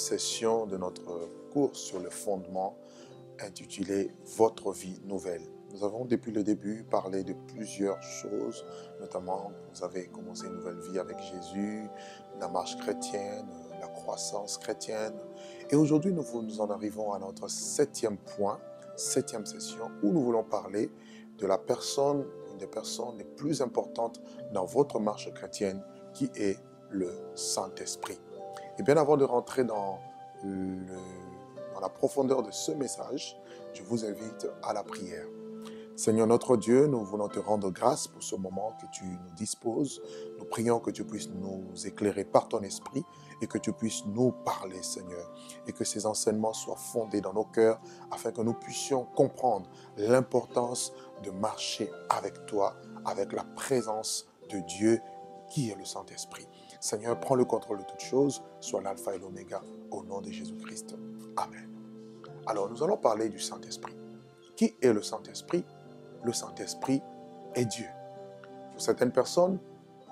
session de notre cours sur le fondement intitulé Votre vie nouvelle. Nous avons depuis le début parlé de plusieurs choses, notamment vous avez commencé une nouvelle vie avec Jésus, la marche chrétienne, la croissance chrétienne. Et aujourd'hui, nous, nous en arrivons à notre septième point, septième session, où nous voulons parler de la personne, une des personnes les plus importantes dans votre marche chrétienne, qui est le Saint-Esprit. Et bien avant de rentrer dans, la profondeur de ce message, je vous invite à la prière. Seigneur notre Dieu, nous voulons te rendre grâce pour ce moment que tu nous disposes. Nous prions que tu puisses nous éclairer par ton esprit et que tu puisses nous parler, Seigneur, et que ces enseignements soient fondés dans nos cœurs afin que nous puissions comprendre l'importance de marcher avec toi, avec la présence de Dieu qui est le Saint-Esprit. Seigneur, prends le contrôle de toutes choses, sois l'alpha et l'oméga, au nom de Jésus-Christ. Amen. Alors, nous allons parler du Saint-Esprit. Qui est le Saint-Esprit? Le Saint-Esprit est Dieu. certaines personnes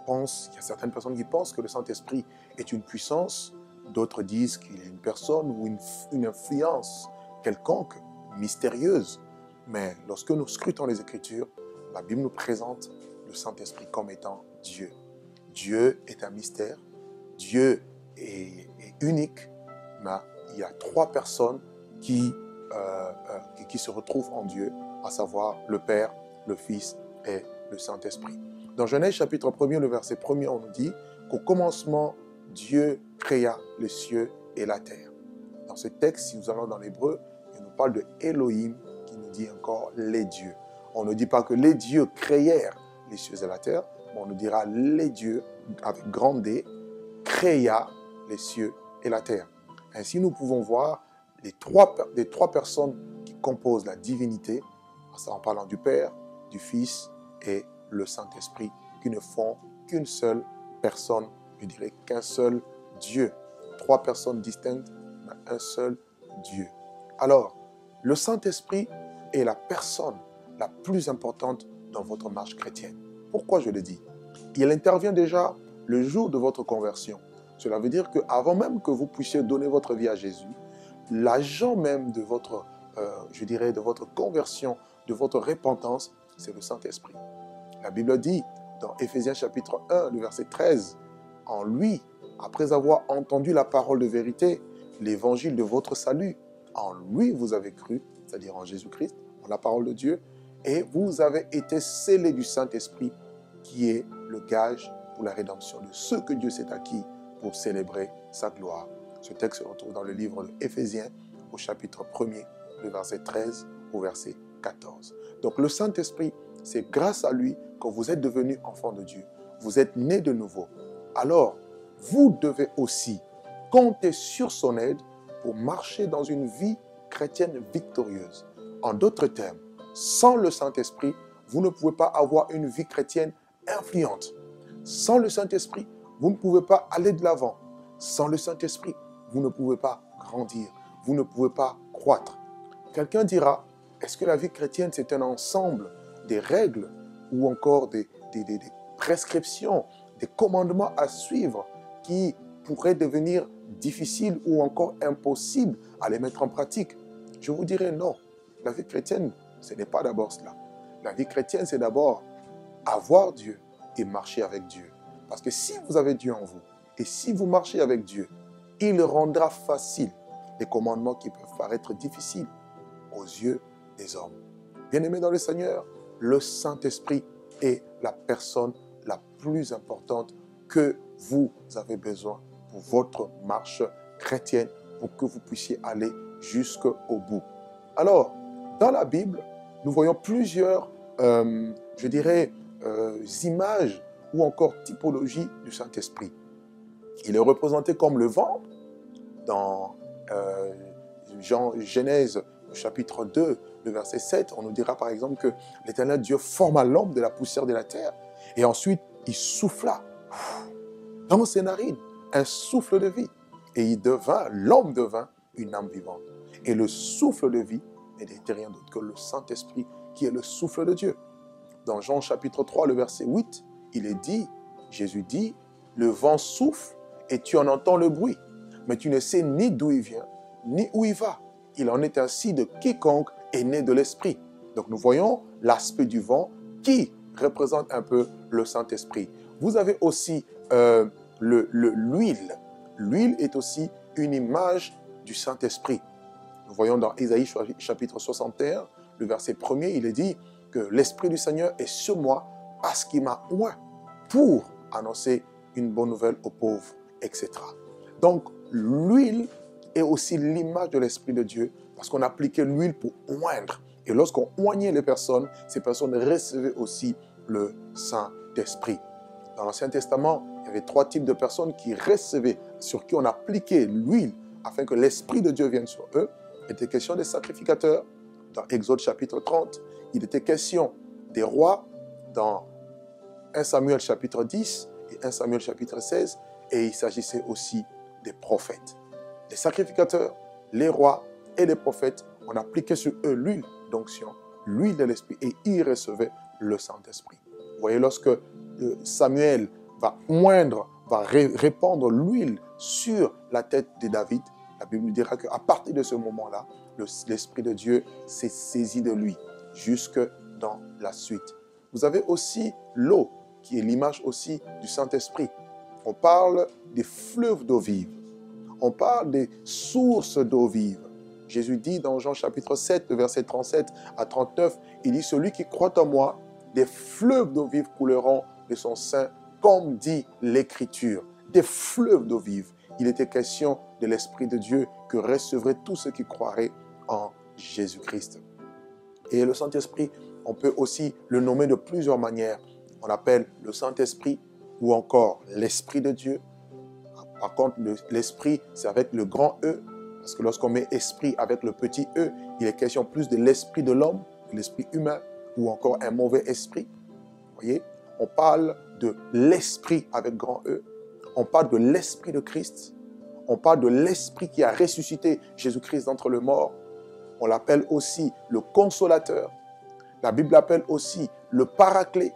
pensent, il y a certaines personnes qui pensent que le Saint-Esprit est une puissance, d'autres disent qu'il est une personne ou une, une influence quelconque, mystérieuse. Mais lorsque nous scrutons les Écritures, la Bible nous présente le Saint-Esprit comme étant Dieu. Dieu est un mystère, Dieu est, unique, mais il y a trois personnes qui, euh, euh, qui se retrouvent en Dieu, à savoir le Père, le Fils et le Saint-Esprit. Dans Genèse chapitre 1 le verset 1 on nous dit qu'au commencement, Dieu créa les cieux et la terre. Dans ce texte, si nous allons dans l'hébreu, il nous parle de Elohim qui nous dit encore les dieux. On ne dit pas que les dieux créèrent les cieux et la terre, on nous dira les dieux, avec grand D, créa les cieux et la terre. Ainsi, nous pouvons voir les trois, trois personnes qui composent la divinité, en parlant du Père, du Fils et le Saint-Esprit, qui ne font qu'une seule personne, je dirais qu'un seul Dieu. Trois personnes distinctes, mais un seul Dieu. Alors, le Saint-Esprit est la personne la plus importante dans votre marche chrétienne. Pourquoi je le dis? Il intervient déjà le jour de votre conversion. Cela veut dire qu'avant même que vous puissiez donner votre vie à Jésus, l'agent même de votre, euh, je dirais, de votre conversion, de votre repentance, c'est le Saint-Esprit. La Bible dit dans Éphésiens chapitre 1, le verset 13, en lui, après avoir entendu la parole de vérité, l'évangile de votre salut, en lui vous avez cru, c'est-à-dire en Jésus-Christ, en la parole de Dieu, et vous avez été scellés du Saint-Esprit, qui est le gage pour la rédemption de ceux que Dieu s'est acquis pour célébrer sa gloire. Ce texte se retrouve dans le livre de Éphésiens, au chapitre 1er, le verset 13 au verset 14. Donc le Saint-Esprit, c'est grâce à lui que vous êtes devenus enfants de Dieu. Vous êtes nés de nouveau. Alors, vous devez aussi compter sur son aide pour marcher dans une vie chrétienne victorieuse. En d'autres termes, sans le Saint-Esprit, vous ne pouvez pas avoir une vie chrétienne influente. Sans le Saint-Esprit, vous ne pouvez pas aller de l'avant. Sans le Saint-Esprit, vous ne pouvez pas grandir. Vous ne pouvez pas croître. Quelqu'un dira, est-ce que la vie chrétienne, c'est un ensemble des règles ou encore des, prescriptions, des commandements à suivre qui pourraient devenir difficiles ou encore impossibles à les mettre en pratique? Je vous dirais non. La vie chrétienne, ce n'est pas d'abord cela. La vie chrétienne, c'est d'abord avoir Dieu et marcher avec Dieu. Parce que si vous avez Dieu en vous et si vous marchez avec Dieu, il rendra facile les commandements qui peuvent paraître difficiles aux yeux des hommes. Bien-aimés dans le Seigneur, le Saint-Esprit est la personne la plus importante que vous avez besoin pour votre marche chrétienne, pour que vous puissiez aller jusqu'au bout. Alors, dans la Bible, nous voyons plusieurs, euh, je dirais, euh, images ou encore typologies du Saint-Esprit. Il est représenté comme le vent dans euh, Genèse chapitre 2, le verset 7. On nous dira par exemple que l'Éternel Dieu forma l'homme de la poussière de la terre et ensuite il souffla dans ses narines un souffle de vie et il devint, l'homme devint une âme vivante. Et le souffle de vie n'était rien d'autre que le Saint-Esprit qui est le souffle de Dieu. Dans Jean chapitre 3, le verset 8, il est dit, Jésus dit, le vent souffle et tu en entends le bruit, mais tu ne sais ni d'où il vient, ni où il va. Il en est ainsi de quiconque est né de l'Esprit. Donc nous voyons l'aspect du vent qui représente un peu le Saint-Esprit. Vous avez aussi euh, l'huile. L'huile est aussi une image du Saint-Esprit. Nous voyons dans Ésaïe chapitre 61, le verset 1 il est dit que l'Esprit du Seigneur est sur moi parce qu'il m'a oint pour annoncer une bonne nouvelle aux pauvres, etc. Donc, l'huile est aussi l'image de l'Esprit de Dieu parce qu'on appliquait l'huile pour oindre. Et lorsqu'on oignait les personnes, ces personnes recevaient aussi le Saint-Esprit. Dans l'Ancien Testament, il y avait trois types de personnes qui recevaient, sur qui on appliquait l'huile afin que l'Esprit de Dieu vienne sur eux. Il était question des sacrificateurs dans Exode chapitre 30. Il était question des rois dans 1 Samuel chapitre 10 et 1 Samuel chapitre 16. Et il s'agissait aussi des prophètes. Les sacrificateurs, les rois et les prophètes, on appliquait sur eux l'huile d'onction, l'huile de l'Esprit, et ils recevaient le Saint-Esprit. Vous voyez, lorsque euh, Samuel va moindre, va répandre l'huile sur la tête de David, la Bible dira qu'à partir de ce moment-là, l'Esprit de Dieu s'est saisi de lui jusque dans la suite. Vous avez aussi l'eau, qui est l'image aussi du Saint-Esprit. On parle des fleuves d'eau vive. On parle des sources d'eau vive. Jésus dit dans Jean chapitre 7, verset 37 à 39, il dit, Celui qui croit en moi, des fleuves d'eau vive couleront de son sein, comme dit l'Écriture. Des fleuves d'eau vive. Il était question de l'Esprit de Dieu que recevraient tous ceux qui croiraient en Jésus-Christ. Et le Saint-Esprit, on peut aussi le nommer de plusieurs manières. On l'appelle le Saint-Esprit ou encore l'Esprit de Dieu. Par contre, l'Esprit, c'est avec le grand E, parce que lorsqu'on met esprit avec le petit e, il est question plus de l'esprit de l'homme, de l'esprit humain, ou encore un mauvais esprit. Vous voyez? On parle de l'esprit avec grand E. On parle de l'esprit de Christ. On parle de l'esprit qui a ressuscité Jésus-Christ d'entre les morts. On l'appelle aussi le consolateur. La Bible l'appelle aussi le paraclet.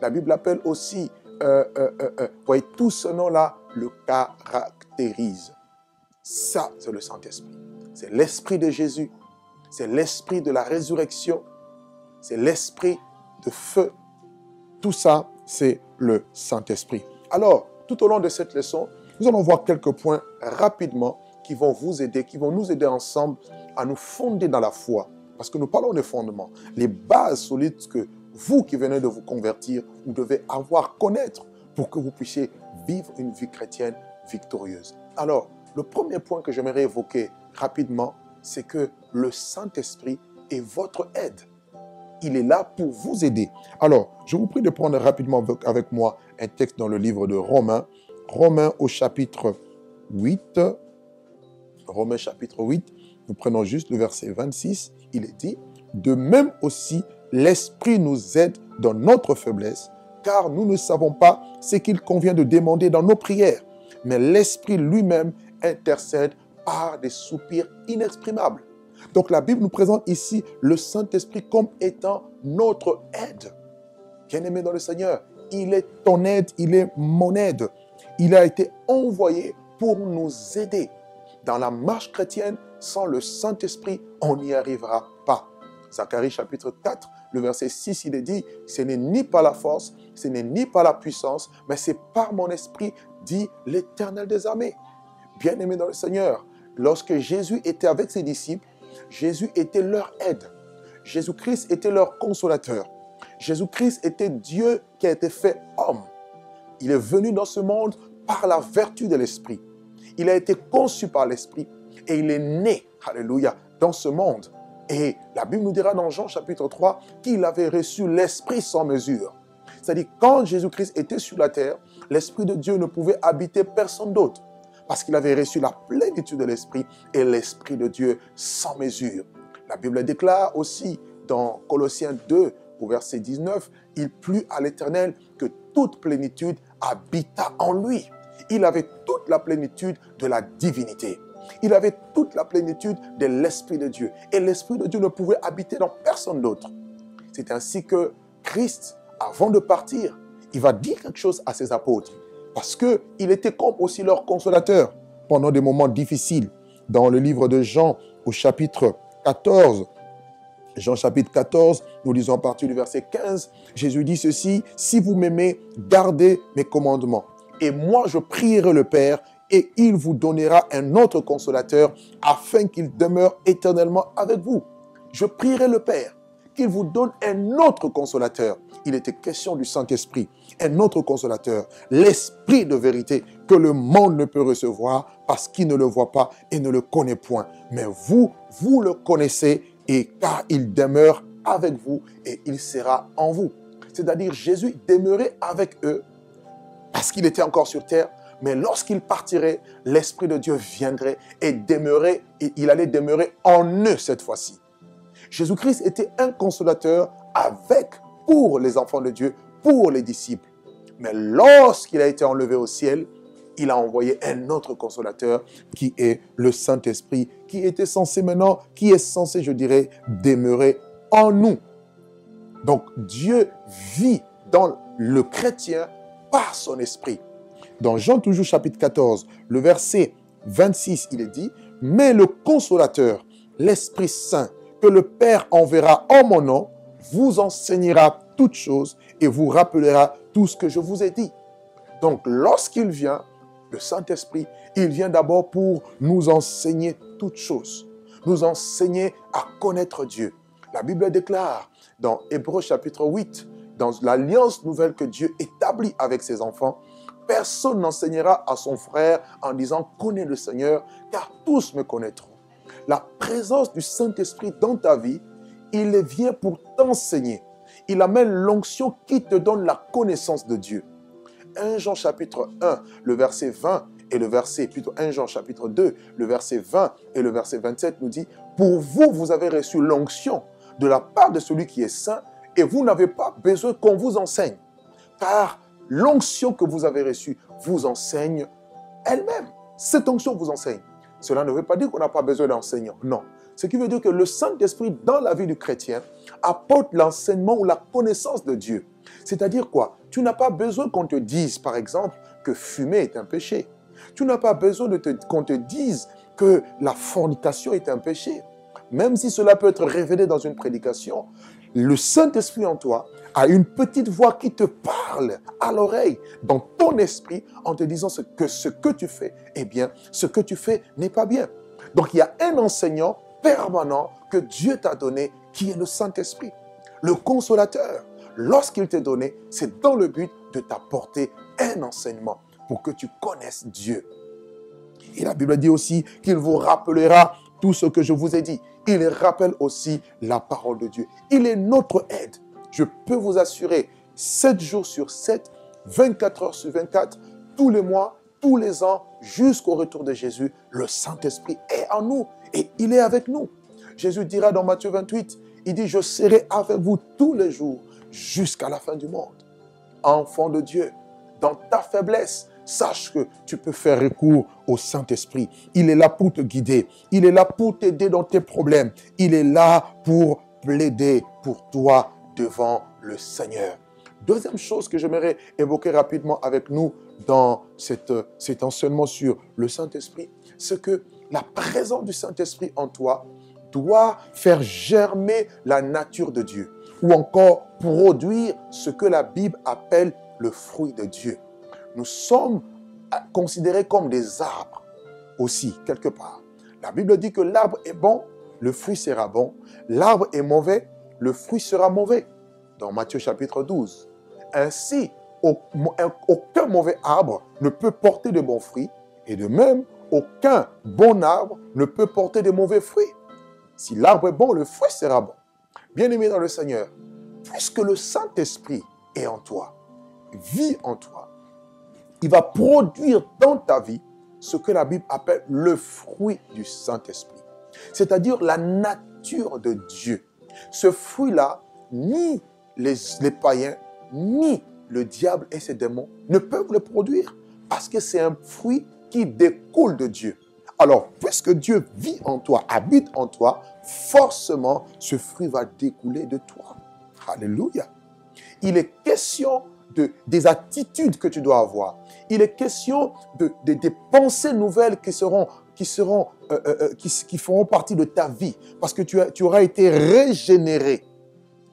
La Bible l'appelle aussi, euh, euh, euh, vous voyez, tout ce nom-là le caractérise. Ça, c'est le Saint-Esprit. C'est l'Esprit de Jésus. C'est l'Esprit de la résurrection. C'est l'Esprit de feu. Tout ça, c'est le Saint-Esprit. Alors, tout au long de cette leçon, nous allons voir quelques points rapidement qui vont vous aider, qui vont nous aider ensemble à nous fonder dans la foi. Parce que nous parlons des fondements, les bases solides que vous qui venez de vous convertir, vous devez avoir, connaître pour que vous puissiez vivre une vie chrétienne victorieuse. Alors, le premier point que j'aimerais évoquer rapidement, c'est que le Saint-Esprit est votre aide. Il est là pour vous aider. Alors, je vous prie de prendre rapidement avec moi un texte dans le livre de Romains. Romains au chapitre 8. Romains chapitre 8. Nous prenons juste le verset 26. Il est dit, de même aussi, l'Esprit nous aide dans notre faiblesse, car nous ne savons pas ce qu'il convient de demander dans nos prières. Mais l'Esprit lui-même intercède par des soupirs inexprimables. Donc la Bible nous présente ici le Saint-Esprit comme étant notre aide. Bien-aimé dans le Seigneur, il est ton aide, il est mon aide. Il a été envoyé pour nous aider. Dans la marche chrétienne, sans le Saint-Esprit, on n'y arrivera pas. Zacharie chapitre 4, le verset 6, il est dit, ce n'est ni par la force, ce n'est ni par la puissance, mais c'est par mon esprit, dit l'Éternel des armées bien-aimés dans le Seigneur, lorsque Jésus était avec ses disciples, Jésus était leur aide. Jésus-Christ était leur consolateur. Jésus-Christ était Dieu qui a été fait homme. Il est venu dans ce monde par la vertu de l'Esprit. Il a été conçu par l'Esprit et il est né, alléluia, dans ce monde. Et la Bible nous dira dans Jean chapitre 3 qu'il avait reçu l'Esprit sans mesure. C'est-à-dire, quand Jésus-Christ était sur la terre, l'Esprit de Dieu ne pouvait habiter personne d'autre parce qu'il avait reçu la plénitude de l'Esprit et l'Esprit de Dieu sans mesure. La Bible déclare aussi dans Colossiens 2, au verset 19, il plut à l'Éternel que toute plénitude habita en lui. Il avait toute la plénitude de la divinité. Il avait toute la plénitude de l'Esprit de Dieu. Et l'Esprit de Dieu ne pouvait habiter dans personne d'autre. C'est ainsi que Christ, avant de partir, il va dire quelque chose à ses apôtres. Parce qu'il était comme aussi leur consolateur. pendant des moments difficiles. Dans le livre de Jean, au chapitre 14, Jean chapitre 14, nous lisons à partir du verset 15, Jésus dit ceci, si vous m'aimez, gardez mes commandements. Et moi, je prierai le Père et il vous donnera un autre consolateur afin qu'il demeure éternellement avec vous. Je prierai le Père qu'il vous donne un autre consolateur. Il était question du Saint-Esprit, un autre consolateur, l'Esprit de vérité que le monde ne peut recevoir parce qu'il ne le voit pas et ne le connaît point. Mais vous, vous le connaissez et car il demeure avec vous et il sera en vous. C'est-à-dire Jésus demeurait avec eux parce qu'il était encore sur terre, mais lorsqu'il partirait, l'Esprit de Dieu viendrait et demeurait, et il allait demeurer en eux cette fois-ci. Jésus-Christ était un consolateur avec, pour les enfants de Dieu, pour les disciples. Mais lorsqu'il a été enlevé au ciel, il a envoyé un autre consolateur qui est le Saint-Esprit, qui était censé maintenant, qui est censé, je dirais, demeurer en nous. Donc Dieu vit dans le chrétien par son esprit. Dans Jean toujours chapitre 14, le verset 26, il est dit, mais le consolateur, l'Esprit Saint, que le Père enverra en mon nom, vous enseignera toutes choses et vous rappellera tout ce que je vous ai dit. Donc lorsqu'il vient, le Saint-Esprit, il vient d'abord pour nous enseigner toutes choses, nous enseigner à connaître Dieu. La Bible déclare dans Hébreu chapitre 8, dans l'alliance nouvelle que Dieu établit avec ses enfants, personne n'enseignera à son frère en disant connais le Seigneur, car tous me connaîtront. La présence du Saint-Esprit dans ta vie, il vient pour t'enseigner. Il amène l'onction qui te donne la connaissance de Dieu. 1 Jean chapitre 1, le verset 20 et le verset, plutôt 1 Jean chapitre 2, le verset 20 et le verset 27 nous dit, pour vous, vous avez reçu l'onction de la part de celui qui est saint et vous n'avez pas besoin qu'on vous enseigne. Car l'onction que vous avez reçue vous enseigne elle-même. Cette onction vous enseigne. Cela ne veut pas dire qu'on n'a pas besoin d'enseignants. Non. Ce qui veut dire que le Saint-Esprit, dans la vie du chrétien, apporte l'enseignement ou la connaissance de Dieu. C'est-à-dire quoi? Tu n'as pas besoin qu'on te dise, par exemple, que fumer est un péché. Tu n'as pas besoin qu'on te dise que la fornication est un péché. Même si cela peut être révélé dans une prédication, le Saint-Esprit en toi a une petite voix qui te parle à l'oreille, dans ton esprit, en te disant que ce que tu fais, eh bien, ce que tu fais n'est pas bien. Donc il y a un enseignant permanent que Dieu t'a donné, qui est le Saint-Esprit, le consolateur. Lorsqu'il t'est donné, c'est dans le but de t'apporter un enseignement pour que tu connaisses Dieu. Et la Bible dit aussi qu'il vous rappellera tout ce que je vous ai dit. Il rappelle aussi la parole de Dieu. Il est notre aide. Je peux vous assurer, 7 jours sur 7, 24 heures sur 24, tous les mois, tous les ans, jusqu'au retour de Jésus, le Saint-Esprit est en nous et il est avec nous. Jésus dira dans Matthieu 28, il dit, je serai avec vous tous les jours jusqu'à la fin du monde. Enfant de Dieu, dans ta faiblesse, sache que tu peux faire recours au Saint-Esprit. Il est là pour te guider. Il est là pour t'aider dans tes problèmes. Il est là pour plaider pour toi devant le Seigneur. Deuxième chose que j'aimerais évoquer rapidement avec nous dans cet enseignement sur le Saint-Esprit, c'est que la présence du Saint-Esprit en toi doit faire germer la nature de Dieu ou encore produire ce que la Bible appelle le fruit de Dieu. Nous sommes considérés comme des arbres aussi, quelque part. La Bible dit que l'arbre est bon, le fruit sera bon. L'arbre est mauvais, le fruit sera mauvais. Dans Matthieu chapitre 12. Ainsi, aucun mauvais arbre ne peut porter de bons fruits. Et de même, aucun bon arbre ne peut porter de mauvais fruits. Si l'arbre est bon, le fruit sera bon. Bien-aimé dans le Seigneur, puisque le Saint-Esprit est en toi, vit en toi, il va produire dans ta vie ce que la Bible appelle le fruit du Saint-Esprit, c'est-à-dire la nature de Dieu. Ce fruit-là, ni les, païens, ni le diable et ses démons ne peuvent le produire parce que c'est un fruit qui découle de Dieu. Alors, puisque Dieu vit en toi, habite en toi, forcément, ce fruit va découler de toi. Alléluia. Il est question de, des attitudes que tu dois avoir. Il est question de, de- des pensées nouvelles qui seront, qui, seront, euh, euh, euh, qui, feront partie de ta vie parce que tu, tu auras été régénéré.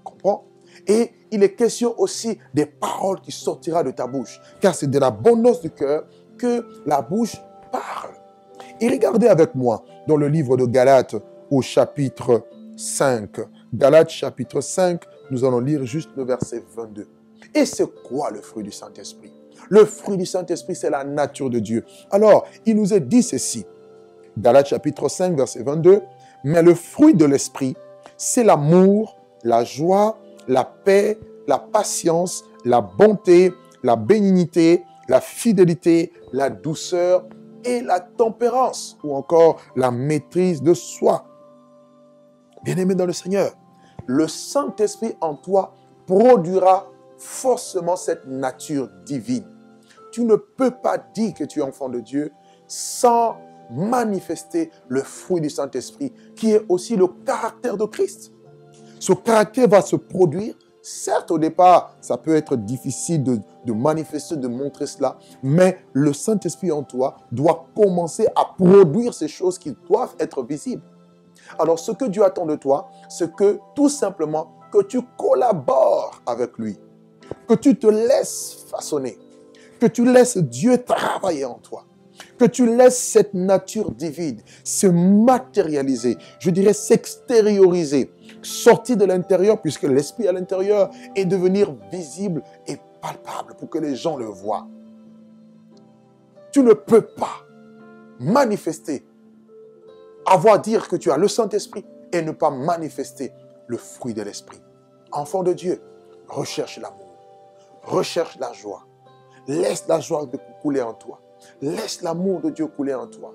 Comprends? Et il est question aussi des paroles qui sortiront de ta bouche. Car c'est de l'abondance du cœur que la bouche parle. Et regardez avec moi dans le livre de Galates au chapitre 5. Galates chapitre 5, nous allons lire juste le verset 22. Et c'est quoi le fruit du Saint-Esprit? Le fruit du Saint-Esprit, c'est la nature de Dieu. Alors, il nous est dit ceci. Galates chapitre 5, verset 22. Mais le fruit de l'Esprit, c'est l'amour, la joie, la paix, la patience, la bonté, la bénignité, la fidélité, la douceur et la tempérance, ou encore la maîtrise de soi. Bien-aimé dans le Seigneur, le Saint-Esprit en toi produira forcément cette nature divine. Tu ne peux pas dire que tu es enfant de Dieu sans manifester le fruit du Saint-Esprit, qui est aussi le caractère de Christ. Ce caractère va se produire. Certes, au départ, ça peut être difficile de, de manifester, de montrer cela, mais le Saint-Esprit en toi doit commencer à produire ces choses qui doivent être visibles. Alors, ce que Dieu attend de toi, c'est que tout simplement que tu collabores avec lui, que tu te laisses façonner, que tu laisses Dieu travailler en toi, que tu laisses cette nature divine se matérialiser, je dirais s'extérioriser, sortir de l'intérieur, puisque l'esprit à l'intérieur, et devenir visible et palpable pour que les gens le voient. Tu ne peux pas manifester, avoir dire que tu as le Saint-Esprit et ne pas manifester le fruit de l'Esprit. Enfant de Dieu, recherche l'amour, recherche la joie, laisse la joie de couler en toi, laisse l'amour de Dieu couler en toi,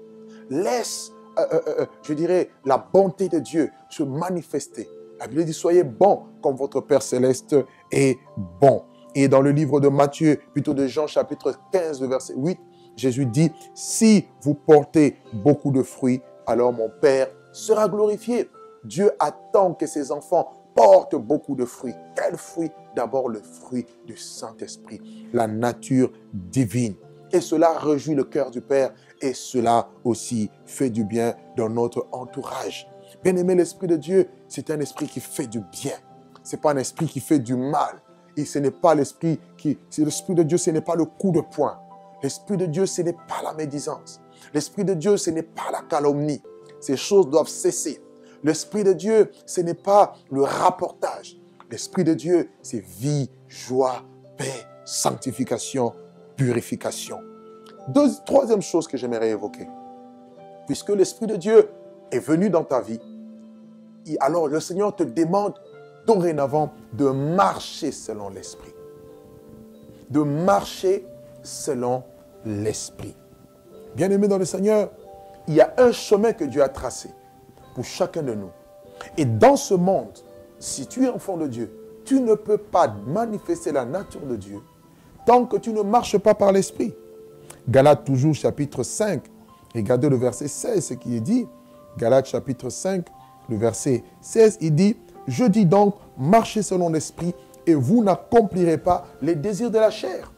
laisse, euh, euh, euh, je dirais, la bonté de Dieu se manifester. La Bible dit, soyez bons comme votre Père céleste est bon. Et dans le livre de Matthieu, plutôt de Jean chapitre 15, le verset 8, Jésus dit, si vous portez beaucoup de fruits, alors mon Père sera glorifié. Dieu attend que ses enfants portent beaucoup de fruits. Quel fruit D'abord le fruit du Saint-Esprit, la nature divine. Et cela réjouit le cœur du Père et cela aussi fait du bien dans notre entourage. Bien-aimé, l'Esprit de Dieu, c'est un esprit qui fait du bien. Ce n'est pas un esprit qui fait du mal. Et ce n'est pas l'esprit qui... L'Esprit de Dieu, ce n'est pas le coup de poing. L'Esprit de Dieu, ce n'est pas la médisance. L'Esprit de Dieu, ce n'est pas la calomnie. Ces choses doivent cesser. L'Esprit de Dieu, ce n'est pas le rapportage. L'Esprit de Dieu, c'est vie, joie, paix, sanctification, purification. Troisième chose que j'aimerais évoquer. Puisque l'Esprit de Dieu est venu dans ta vie, alors le Seigneur te demande dorénavant de marcher selon l'Esprit. De marcher selon l'Esprit. Bien-aimé dans le Seigneur, il y a un chemin que Dieu a tracé pour chacun de nous. Et dans ce monde, si tu es enfant de Dieu, tu ne peux pas manifester la nature de Dieu tant que tu ne marches pas par l'Esprit. Galates toujours chapitre 5, regardez le verset 16, ce qui est dit. Galates chapitre 5, le verset 16, il dit, je dis donc, marchez selon l'Esprit et vous n'accomplirez pas les désirs de la chair.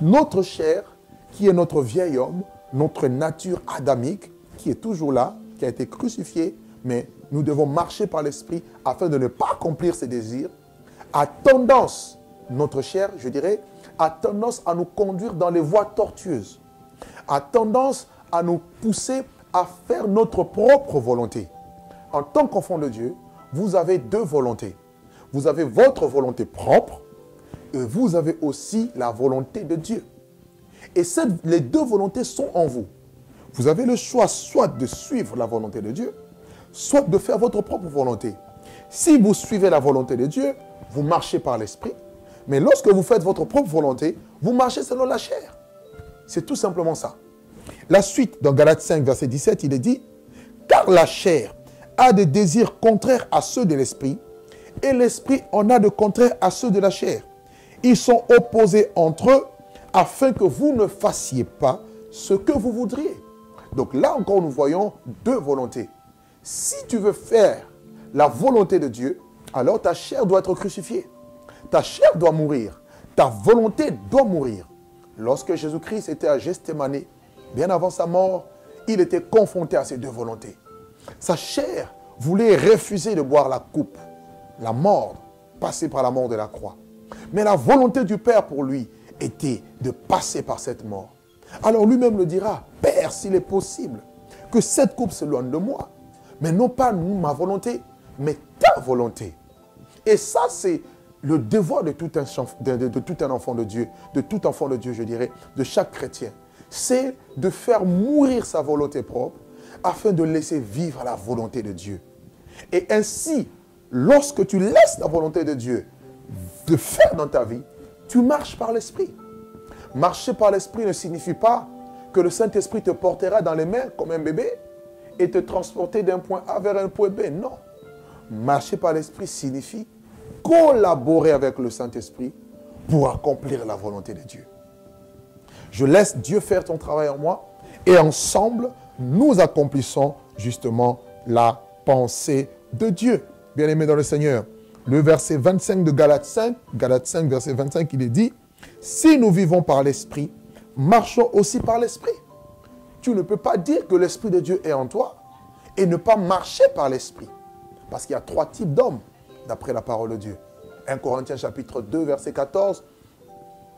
Notre chair, qui est notre vieil homme, notre nature adamique, qui est toujours là, qui a été crucifiée, mais nous devons marcher par l'esprit afin de ne pas accomplir ses désirs, a tendance, notre chair, je dirais, a tendance à nous conduire dans les voies tortueuses, a tendance à nous pousser à faire notre propre volonté. En tant qu'enfant de Dieu, vous avez deux volontés. Vous avez votre volonté propre et vous avez aussi la volonté de Dieu. Et les deux volontés sont en vous. Vous avez le choix soit de suivre la volonté de Dieu, soit de faire votre propre volonté. Si vous suivez la volonté de Dieu, vous marchez par l'esprit. Mais lorsque vous faites votre propre volonté, vous marchez selon la chair. C'est tout simplement ça. La suite, dans Galates 5, verset 17, il est dit, car la chair a des désirs contraires à ceux de l'esprit, et l'esprit en a de contraires à ceux de la chair. Ils sont opposés entre eux, afin que vous ne fassiez pas ce que vous voudriez. Donc là encore, nous voyons deux volontés. Si tu veux faire la volonté de Dieu, alors ta chair doit être crucifiée. Ta chair doit mourir. Ta volonté doit mourir. Lorsque Jésus-Christ était à Gethsemane, bien avant sa mort, il était confronté à ces deux volontés. Sa chair voulait refuser de boire la coupe, la mort, passer par la mort de la croix. Mais la volonté du Père pour lui était de passer par cette mort. Alors lui-même le dira, Père, s'il est possible, que cette coupe se loigne de moi. Mais non pas ma volonté, mais ta volonté. Et ça, c'est le devoir de tout, un, enfant de Dieu, de tout enfant de Dieu, je dirais, de chaque chrétien. C'est de faire mourir sa volonté propre afin de laisser vivre la volonté de Dieu. Et ainsi, lorsque tu laisses la volonté de Dieu de faire dans ta vie, tu marches par l'Esprit. Marcher par l'Esprit ne signifie pas que le Saint-Esprit te portera dans les mains comme un bébé et te transporter d'un point A vers un point B. Non. Marcher par l'Esprit signifie collaborer avec le Saint-Esprit pour accomplir la volonté de Dieu. Je laisse Dieu faire ton travail en moi et ensemble, nous accomplissons justement la pensée de Dieu. Bien-aimé dans le Seigneur, le verset 25 de Galates 5, Galates 5, verset 25, il est dit, si nous vivons par l'Esprit, marchons aussi par l'Esprit. Tu ne peux pas dire que l'Esprit de Dieu est en toi et ne pas marcher par l'Esprit. Parce qu'il y a trois types d'hommes, d'après la parole de Dieu. 1 Corinthiens chapitre 2, verset 14,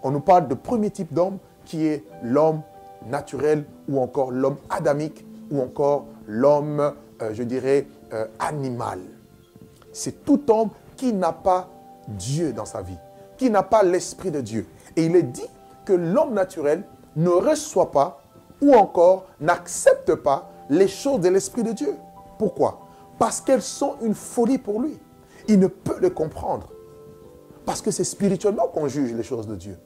on nous parle de premier type d'homme qui est l'homme naturel ou encore l'homme adamique ou encore l'homme, euh, je dirais, euh, animal. C'est tout homme qui n'a pas Dieu dans sa vie, qui n'a pas l'Esprit de Dieu. Et il est dit que l'homme naturel ne reçoit pas ou encore n'accepte pas les choses de l'Esprit de Dieu. Pourquoi? Parce qu'elles sont une folie pour lui. Il ne peut les comprendre. Parce que c'est spirituellement qu'on juge les choses de Dieu.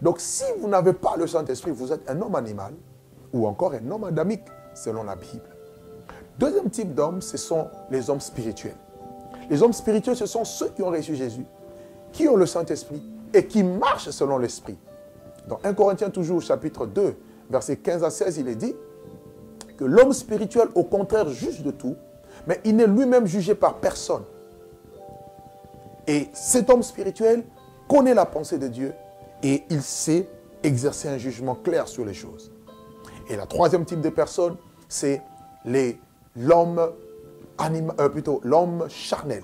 Donc si vous n'avez pas le Saint-Esprit, vous êtes un homme animal ou encore un homme adamique, selon la Bible. Deuxième type d'hommes, ce sont les hommes spirituels. Les hommes spirituels, ce sont ceux qui ont reçu Jésus, qui ont le Saint-Esprit et qui marchent selon l'Esprit. Dans 1 Corinthiens toujours, chapitre 2, verset 15 à 16, il est dit que l'homme spirituel, au contraire, juge de tout, mais il n'est lui-même jugé par personne. Et cet homme spirituel connaît la pensée de Dieu et il sait exercer un jugement clair sur les choses. Et la troisième type de personne, c'est l'homme euh, plutôt l'homme charnel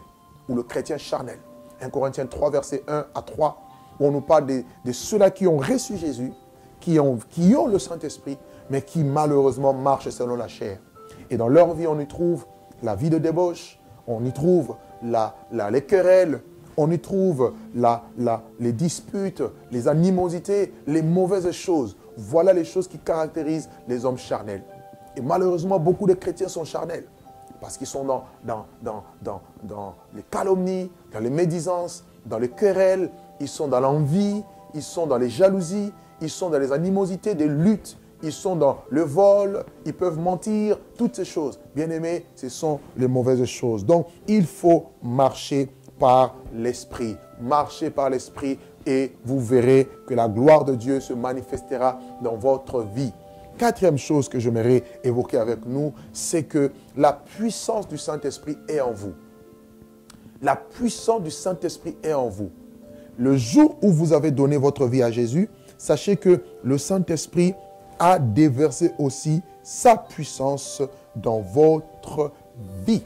ou le chrétien charnel. 1 Corinthiens 3, verset 1 à 3, où on nous parle de, ceux-là qui ont reçu Jésus, qui ont, le Saint-Esprit, mais qui malheureusement marchent selon la chair. Et dans leur vie, on y trouve la vie de débauche, on y trouve la, la, les querelles, on y trouve la, la, les disputes, les animosités, les mauvaises choses. Voilà les choses qui caractérisent les hommes charnels. Et malheureusement, beaucoup de chrétiens sont charnels. Parce qu'ils sont dans, dans, dans, dans, dans les calomnies, dans les médisances, dans les querelles, ils sont dans l'envie, ils sont dans les jalousies, ils sont dans les animosités, des luttes, ils sont dans le vol, ils peuvent mentir, toutes ces choses. Bien aimés, ce sont les mauvaises choses. Donc, il faut marcher par l'Esprit. Marchez par l'Esprit et vous verrez que la gloire de Dieu se manifestera dans votre vie. Quatrième chose que j'aimerais évoquer avec nous, c'est que la puissance du Saint-Esprit est en vous. La puissance du Saint-Esprit est en vous. Le jour où vous avez donné votre vie à Jésus, sachez que le Saint-Esprit a déversé aussi sa puissance dans votre vie.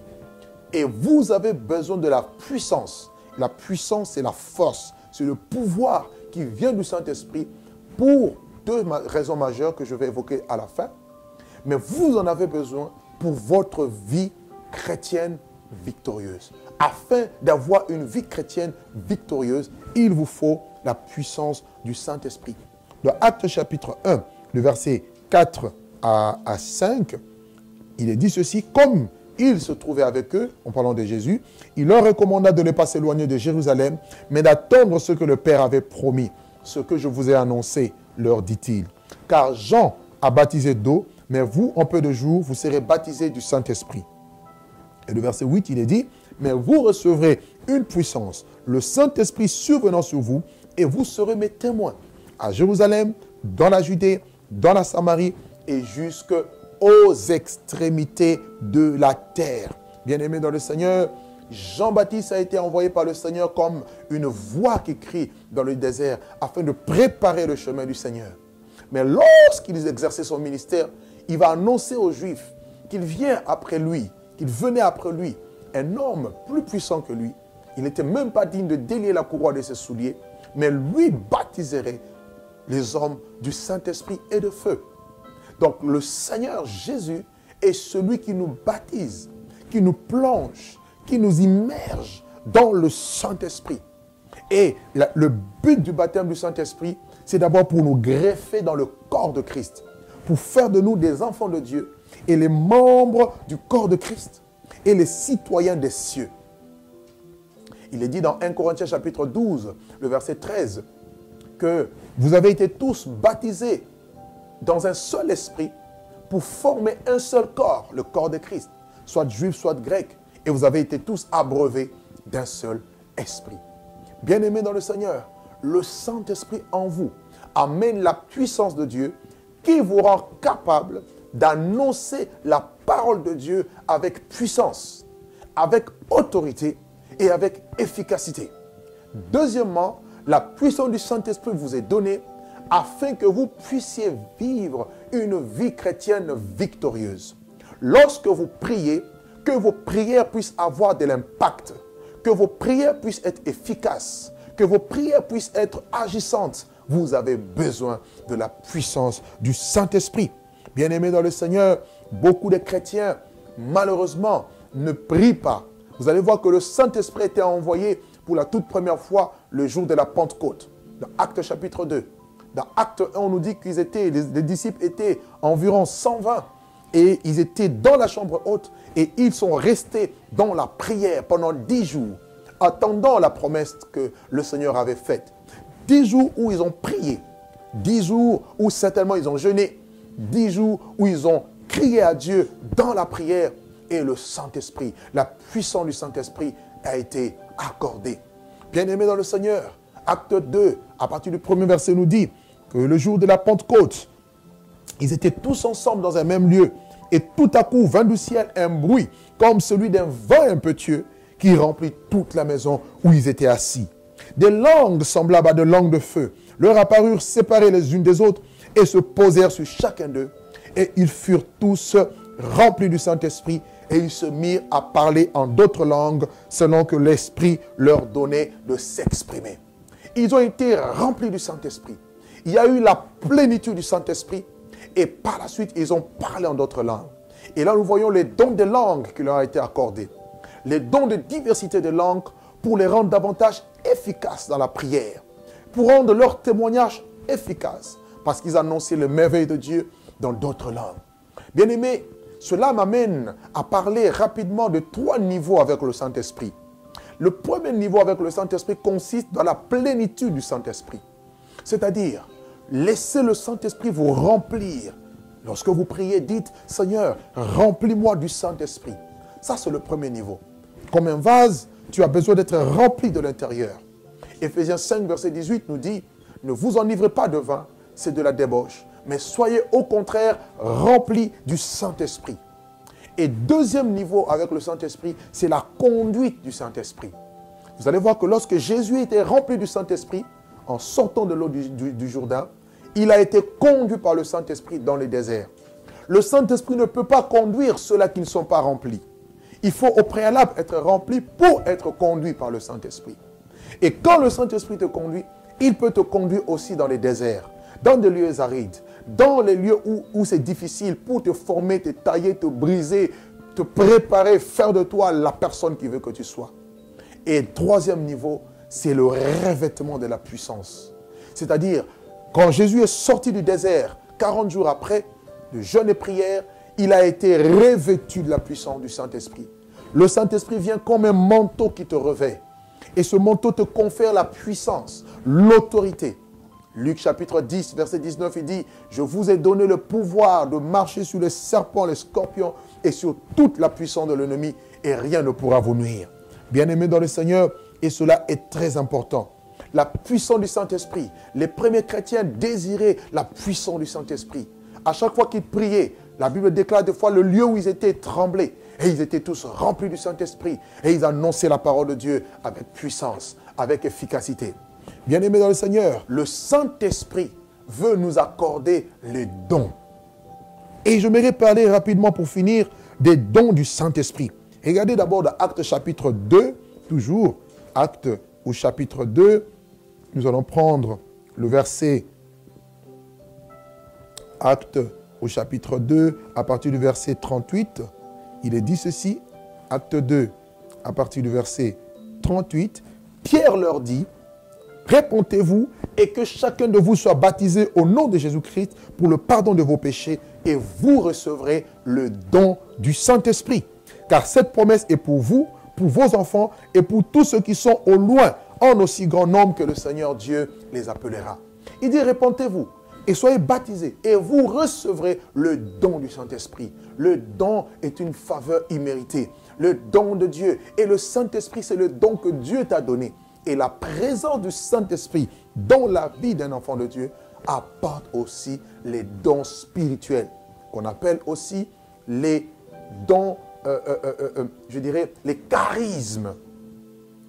Et vous avez besoin de la puissance. La puissance, c'est la force, c'est le pouvoir qui vient du Saint-Esprit pour deux raisons majeures que je vais évoquer à la fin. Mais vous en avez besoin pour votre vie chrétienne victorieuse. Afin d'avoir une vie chrétienne victorieuse, il vous faut la puissance du Saint-Esprit. Dans Acte chapitre 1, le verset 4 à, à 5, il est dit ceci, comme il se trouvait avec eux, en parlant de Jésus, il leur recommanda de ne pas s'éloigner de Jérusalem, mais d'attendre ce que le Père avait promis, ce que je vous ai annoncé, leur dit-il. Car Jean a baptisé d'eau, mais vous, en peu de jours, vous serez baptisés du Saint-Esprit. Et le verset 8, il est dit, mais vous recevrez une puissance, le Saint-Esprit survenant sur vous, et vous serez mes témoins à Jérusalem, dans la Judée, dans la Samarie et jusqu'aux extrémités de la terre. Bien-aimés dans le Seigneur, Jean-Baptiste a été envoyé par le Seigneur comme une voix qui crie dans le désert afin de préparer le chemin du Seigneur. Mais lorsqu'il exerçait son ministère, il va annoncer aux Juifs qu'il vient après lui, qu'il venait après lui, un homme plus puissant que lui. Il n'était même pas digne de délier la courroie de ses souliers, mais lui baptiserait les hommes du Saint-Esprit et de feu. Donc le Seigneur Jésus est celui qui nous baptise, qui nous plonge, qui nous immerge dans le Saint-Esprit. Et le but du baptême du Saint-Esprit, c'est d'abord pour nous greffer dans le corps de Christ, pour faire de nous des enfants de Dieu et les membres du corps de Christ et les citoyens des cieux. Il est dit dans 1 Corinthiens chapitre 12, le verset 13, que vous avez été tous baptisés dans un seul esprit pour former un seul corps, le corps de Christ, soit juif, soit grec, et vous avez été tous abreuvés d'un seul esprit. Bien-aimés dans le Seigneur, le Saint-Esprit en vous amène la puissance de Dieu qui vous rend capable d'annoncer la parole de Dieu avec puissance, avec autorité et avec efficacité. Deuxièmement, la puissance du Saint-Esprit vous est donnée afin que vous puissiez vivre une vie chrétienne victorieuse. Lorsque vous priez, que vos prières puissent avoir de l'impact, que vos prières puissent être efficaces, que vos prières puissent être agissantes, vous avez besoin de la puissance du Saint-Esprit. Bien-aimés dans le Seigneur, beaucoup de chrétiens, malheureusement, ne prient pas. Vous allez voir que le Saint-Esprit était envoyé pour la toute première fois le jour de la Pentecôte, dans Acte chapitre 2. Dans Acte 1, on nous dit qu'ils étaient, les, disciples étaient environ 120 et ils étaient dans la chambre haute et ils sont restés dans la prière pendant dix jours, attendant la promesse que le Seigneur avait faite. Dix jours où ils ont prié, dix jours où certainement ils ont jeûné, dix jours où ils ont crié à Dieu dans la prière et le Saint-Esprit, la puissance du Saint-Esprit a été accordée. Bien-aimés dans le Seigneur, acte 2, à partir du premier verset, nous dit que le jour de la Pentecôte, ils étaient tous ensemble dans un même lieu. Et tout à coup vint du ciel un bruit comme celui d'un vent impétueux qui remplit toute la maison où ils étaient assis. Des langues semblables à de langues de feu leur apparurent séparées les unes des autres et se posèrent sur chacun d'eux. Et ils furent tous remplis du Saint-Esprit et ils se mirent à parler en d'autres langues selon que l'Esprit leur donnait de s'exprimer. Ils ont été remplis du Saint-Esprit. Il y a eu la plénitude du Saint-Esprit et par la suite, ils ont parlé en d'autres langues. Et là, nous voyons les dons de langue qui leur ont été accordés. Les dons de diversité de langues pour les rendre davantage efficaces dans la prière. Pour rendre leur témoignage efficace. Parce qu'ils annonçaient le merveille de Dieu dans d'autres langues. Bien aimé, cela m'amène à parler rapidement de trois niveaux avec le Saint-Esprit. Le premier niveau avec le Saint-Esprit consiste dans la plénitude du Saint-Esprit. C'est-à-dire, Laissez le Saint-Esprit vous remplir. Lorsque vous priez, dites, Seigneur, remplis-moi du Saint-Esprit. Ça, c'est le premier niveau. Comme un vase, tu as besoin d'être rempli de l'intérieur. Éphésiens 5, verset 18 nous dit, ne vous enivrez pas de vin, c'est de la débauche, mais soyez au contraire remplis du Saint-Esprit. Et deuxième niveau avec le Saint-Esprit, c'est la conduite du Saint-Esprit. Vous allez voir que lorsque Jésus était rempli du Saint-Esprit, en sortant de l'eau du, Jourdain, il a été conduit par le Saint-Esprit dans les déserts. Le Saint-Esprit ne peut pas conduire ceux-là qui ne sont pas remplis. Il faut au préalable être rempli pour être conduit par le Saint-Esprit. Et quand le Saint-Esprit te conduit, il peut te conduire aussi dans les déserts, dans des lieux arides, dans les lieux où, c'est difficile pour te former, te tailler, te briser, te préparer, faire de toi la personne qui veut que tu sois. Et troisième niveau, c'est le revêtement de la puissance. C'est-à-dire, quand Jésus est sorti du désert, 40 jours après, de jeûne et prière, il a été revêtu de la puissance du Saint-Esprit. Le Saint-Esprit vient comme un manteau qui te revêt. Et ce manteau te confère la puissance, l'autorité. Luc chapitre 10, verset 19, il dit, je vous ai donné le pouvoir de marcher sur les serpents, les scorpions et sur toute la puissance de l'ennemi, et rien ne pourra vous nuire. Bien-aimés dans le Seigneur, et cela est très important la puissance du Saint-Esprit. Les premiers chrétiens désiraient la puissance du Saint-Esprit. À chaque fois qu'ils priaient, la Bible déclare des fois le lieu où ils étaient tremblé. Et ils étaient tous remplis du Saint-Esprit. Et ils annonçaient la parole de Dieu avec puissance, avec efficacité. Bien-aimés dans le Seigneur, le Saint-Esprit veut nous accorder les dons. Et je j'aimerais parler rapidement pour finir des dons du Saint-Esprit. Regardez d'abord dans Acte chapitre 2, toujours, Acte au chapitre 2, nous allons prendre le verset Acte au chapitre 2, à partir du verset 38. Il est dit ceci, Acte 2, à partir du verset 38. Pierre leur dit, répondez-vous et que chacun de vous soit baptisé au nom de Jésus-Christ pour le pardon de vos péchés et vous recevrez le don du Saint-Esprit. Car cette promesse est pour vous, pour vos enfants et pour tous ceux qui sont au loin, en aussi grand nombre que le Seigneur Dieu les appellera. Il dit, répondez-vous et soyez baptisés et vous recevrez le don du Saint-Esprit. Le don est une faveur imméritée. Le don de Dieu. Et le Saint-Esprit, c'est le don que Dieu t'a donné. Et la présence du Saint-Esprit dans la vie d'un enfant de Dieu apporte aussi les dons spirituels, qu'on appelle aussi les dons, euh, euh, euh, je dirais, les charismes.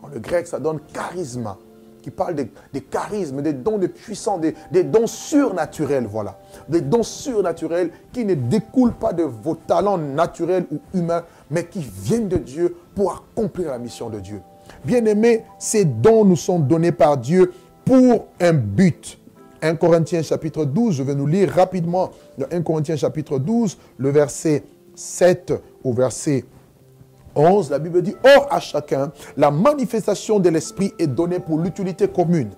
En le grec, ça donne charisme qui parle des, charismes, des dons de puissance, des, des, dons surnaturels, voilà. Des dons surnaturels qui ne découlent pas de vos talents naturels ou humains, mais qui viennent de Dieu pour accomplir la mission de Dieu. Bien-aimés, ces dons nous sont donnés par Dieu pour un but. 1 Corinthiens chapitre 12, je vais nous lire rapidement dans 1 Corinthiens chapitre 12, le verset 7 au verset 11, la Bible dit, Or à chacun, la manifestation de l'Esprit est donnée pour l'utilité commune.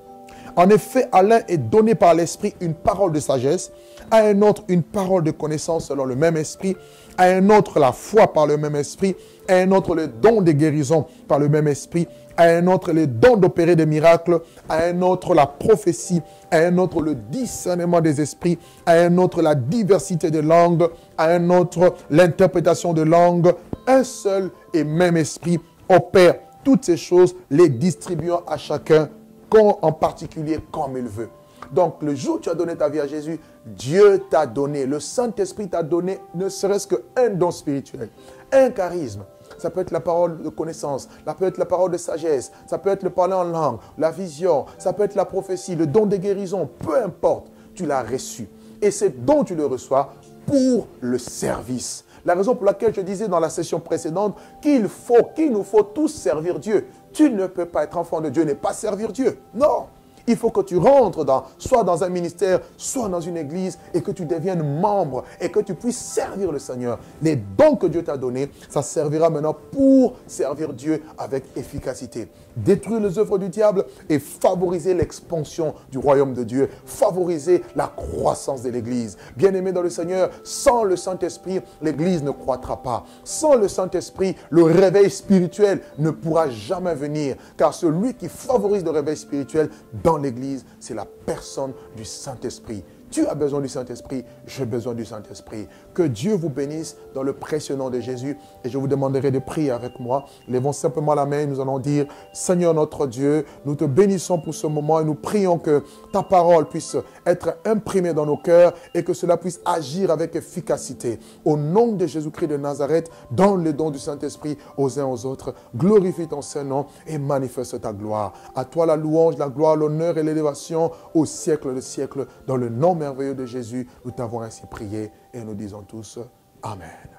En effet, à l'un est donné par l'Esprit une parole de sagesse, à un autre une parole de connaissance selon le même Esprit, à un autre la foi par le même Esprit, à un autre le don de guérison par le même Esprit, à un autre le don d'opérer des miracles, à un autre la prophétie, à un autre le discernement des esprits, à un autre la diversité des langues, à un autre l'interprétation de langues. Un seul et même esprit opère toutes ces choses, les distribuant à chacun, en particulier comme il veut. Donc le jour où tu as donné ta vie à Jésus, Dieu t'a donné, le Saint-Esprit t'a donné ne serait-ce qu'un don spirituel, un charisme, ça peut être la parole de connaissance, ça peut être la parole de sagesse, ça peut être le parler en langue, la vision, ça peut être la prophétie, le don de guérison, peu importe, tu l'as reçu. Et c'est dont tu le reçois pour le service. La raison pour laquelle je disais dans la session précédente qu'il faut, qu'il nous faut tous servir Dieu. Tu ne peux pas être enfant de Dieu ne pas servir Dieu. Non. Il faut que tu rentres dans, soit dans un ministère, soit dans une église, et que tu deviennes membre, et que tu puisses servir le Seigneur. Les dons que Dieu t'a donnés, ça servira maintenant pour servir Dieu avec efficacité. Détruire les œuvres du diable et favoriser l'expansion du royaume de Dieu. Favoriser la croissance de l'église. Bien-aimé dans le Seigneur, sans le Saint-Esprit, l'église ne croîtra pas. Sans le Saint-Esprit, le réveil spirituel ne pourra jamais venir. Car celui qui favorise le réveil spirituel dans l'Église, c'est la personne du Saint-Esprit. Tu as besoin du Saint-Esprit, j'ai besoin du Saint-Esprit. Que Dieu vous bénisse dans le précieux nom de Jésus. Et je vous demanderai de prier avec moi. Lèvons simplement la main et nous allons dire, Seigneur notre Dieu, nous te bénissons pour ce moment et nous prions que ta parole puisse être imprimée dans nos cœurs et que cela puisse agir avec efficacité. Au nom de Jésus-Christ de Nazareth, dans le don du Saint-Esprit aux uns aux autres, glorifie ton Saint-Nom et manifeste ta gloire. À toi la louange, la gloire, l'honneur et l'élévation au siècle de siècle, dans le nom merveilleux de Jésus, nous t'avons ainsi prié et nous disons tous Amen.